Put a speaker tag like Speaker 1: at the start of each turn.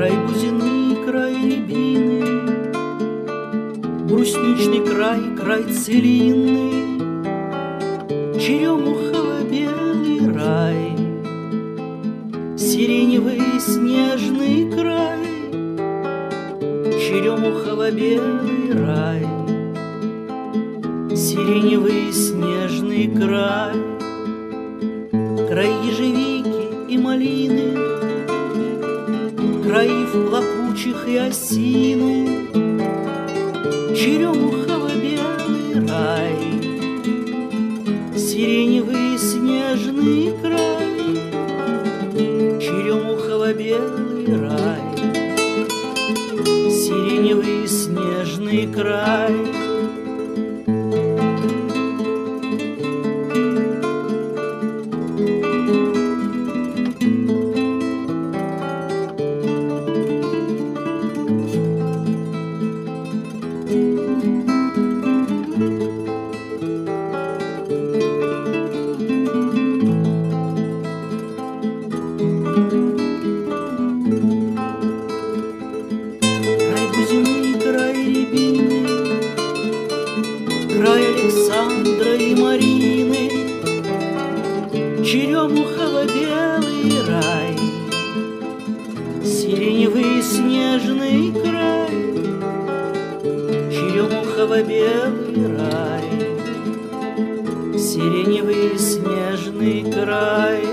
Speaker 1: Край бузины, край рябины, Брусничный край, край целинный, Черемухово-белый рай, Сиреневый снежный край, Черемухово-белый рай, Сиреневый снежный край, Край ежевики и малины, Краив плакучих и осины, Черемухово-белый рай, Сиреневый снежный край, Черемухово-белый рай, Сиреневый снежный. Край Александра и Марины, Черемухово-белый рай, Сиреневый снежный край, Черемухово-белый рай, Сиреневый снежный край.